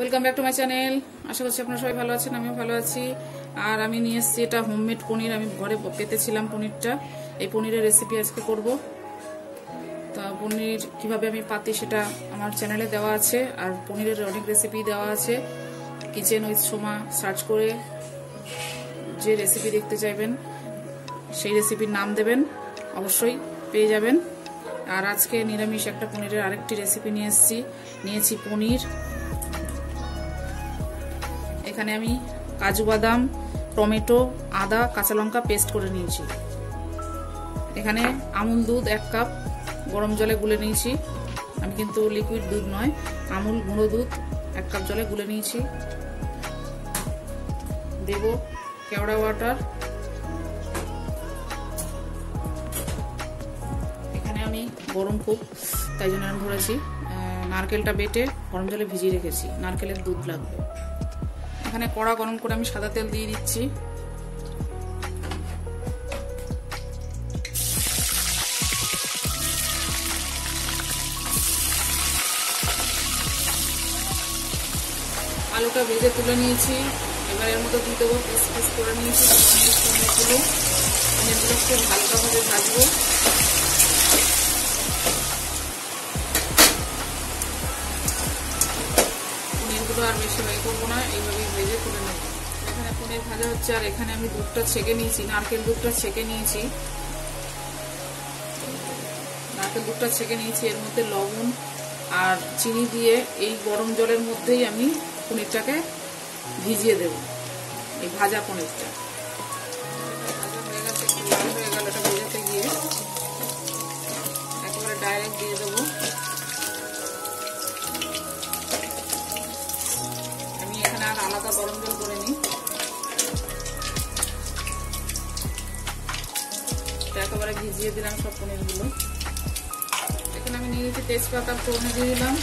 Welcome back to my channel আশা করছি আপনারা সবাই ভালো আছেন, আমিও ভালো আছি। আর আমি নিয়ে এসেছি এটা হোমমেড পনির। আমি ঘরে পেতেছিলাম পনিরটা। এই পনিরের রেসিপি আজকে করব। তা পনির কীভাবে আমি পাতি সেটা আমার চ্যানেলে দেওয়া আছে। আর পনিরের অনেক রেসিপি দেওয়া আছে। কিচেন উইথ সোমা সার্চ করে যে রেসিপি দেখতে চাইবেন, সেই রেসিপির নাম দেবেন। অবশ্যই পেয়ে যাবেন। আর আজকে নিরামিষ একটা পনিরের আরেকটি রেসিপি নিয়ে এসেছি। নিয়েছি পনির। এখানে আমি কাজু বাদাম, টমেটো, আদা, কাঁচা লঙ্কা পেস্ট করে নিয়েছি। এখানে আমুল দুধ এক কাপ, গরম জলে গুলে নিয়েছি। আমি কিন্তু লিকুইড দুধ নয়, আমুল গুঁড়ো দুধ এক কাপ জলে গুলে নিয়েছি। দেব কেওড়া ওয়াটার। এখানে আমি গরম খুব, তাই জন্য আমি ধরেছি। নারকেলটা বেটে গরম জলে ভিজিয়ে রেখেছি। নারকেলের দুধ লাগবে। এখানে কড়া গরম করে আমি সাদা তেল দিয়ে দিচ্ছি। আলুটা ভেজে তুলে নিয়েছি। এবার এর দিয়ে দেবো পিস পিস করে নিয়েছি। খুব হালকাভাবে ভাজবো। ভাজা হচ্ছে আর এখানে আমি দুধটা ছেঁকে নিয়েছি, নারকেল দুধটা ছেঁকে নিয়েছি। নারকেল দুধটা ছেঁকে নিয়েছি, এর মধ্যে লবণ আর চিনি দিয়ে এই গরম জলের মধ্যেই আমি পনিরটাকে ভিজিয়ে দেব, এই ভাজা পনিরটা। হয়ে হয়ে গিয়ে ডাইরেক্ট দিয়ে দেবো। আমি এখানে আর আলাদা গরম জল করে নিই। একেবারে ভিজিয়ে দিলাম সব পনিরগুলো। এখানে আমি নিয়ে নিয়েছি তেজপাতা, ফোড়নে দিয়ে দিলাম।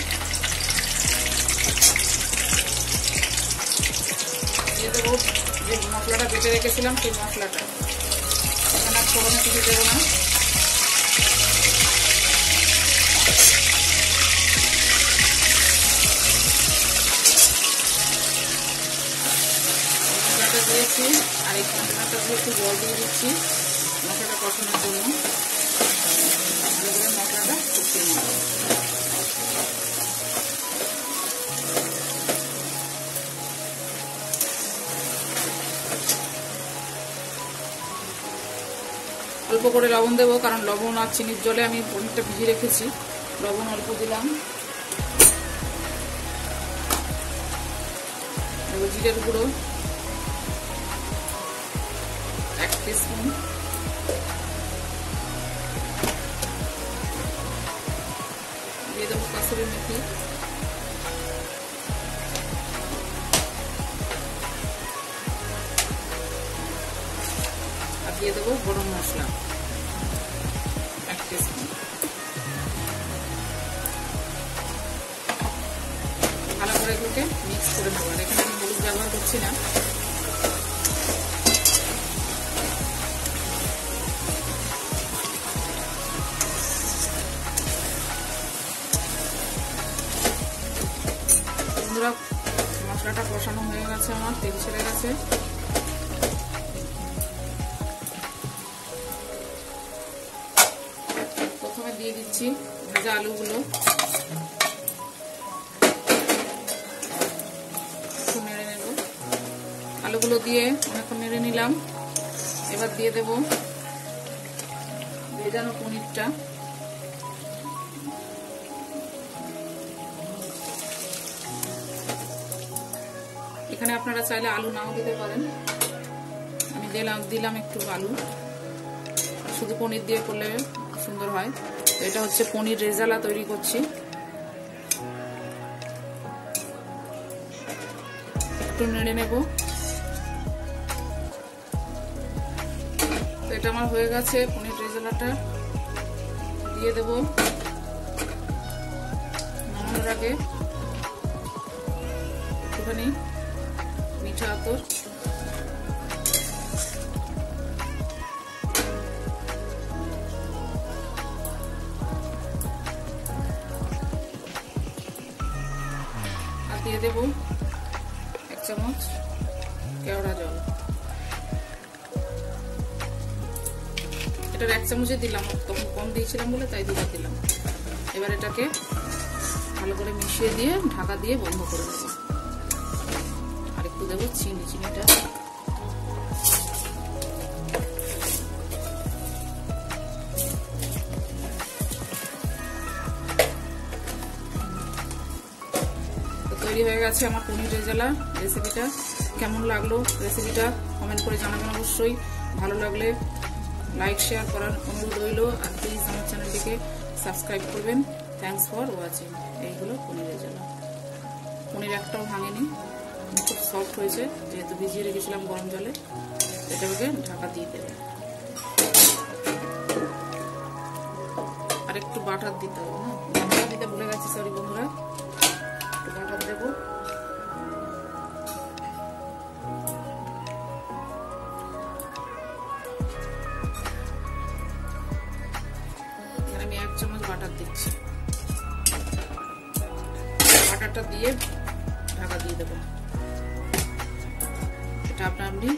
দিয়ে দেবো যে মশলাটা বেটে রেখেছিলাম সেই মশলাটা। এখানে ফোড়নে কিছু দেবো না। দিয়েছি, আর এই দিয়ে একটু জল দিয়ে দিচ্ছি। অল্প করে লবণ দেবো, কারণ লবণ আর চিনির জলে আমি পনিরটা ভিজিয়ে রেখেছি। লবণ অল্প দিলাম। জিরের গুঁড়ো। এক টিস্পুন দিয়ে দেবো কাসুরি মেথি। দিয়ে দেবো গরম মশলা। এক ভালো করে এগুলোকে মিক্স করে দেবো আর এখানে আমি হলুদ ব্যবহার করছি না। মশলাটা কষানো হয়ে গেছে আমার, তেল ছেড়ে গেছে। দিয়ে দিচ্ছি ভাজা আলুগুলো। নেড়ে নেব। আলুগুলো দিয়ে অনেকক্ষণ নেড়ে নিলাম। এবার দিয়ে দেব ভেজানো পনিরটা। এখানে আপনারা চাইলে আলু নাও দিতে পারেন। আমি দিলাম দিলাম একটু আলু। শুধু পনির দিয়ে করলে সুন্দর হয়। এটা হচ্ছে পনির রেজালা তৈরি করছি। একটু নেড়ে নেব। এটা আমার হয়ে গেছে পনির রেজালাটা। দিয়ে দেব। নামানোর আগে একটুখানি মিঠা আতর। দিয়ে দেব এক চামচ কেওড়া জল। এটার এক চামচে দিলাম, তখন কম দিয়েছিলাম বলে তাই দুবার দিলাম। এবার এটাকে ভালো করে মিশিয়ে দিয়ে ঢাকা দিয়ে বন্ধ করে দেবো। আর একটু দেবো চিনি, চিনিটা তৈরি হয়ে গেছে আমার পনির রেজালা রেসিপিটা। কেমন লাগল রেসিপিটা কমেন্ট করে জানাবেন অবশ্যই। ভালো লাগলে লাইক শেয়ার করার অনুরোধ রইল। আর প্লিজ আমার চ্যানেলটিকে সাবস্ক্রাইব করবেন। থ্যাংকস ফর ওয়াচিং এইগুলো পনির রেজালা পনির একটাও ভাঙেনি। খুব সফট হয়েছে। যেহেতু ভিজিয়ে রেখেছিলাম গরম জলে, এটাকে ঢাকা দিয়ে দেবে। আর একটু বাটার দিতে হবে, না? বাটার দিতে ভুলে গেছি সরি বন্ধুরা। একটু বাটার দেবো আমি এক চামচ বাটার দিচ্ছি। বাটারটা দিয়ে ঢাকা দিয়ে দেবো। এটা আপনার আপনি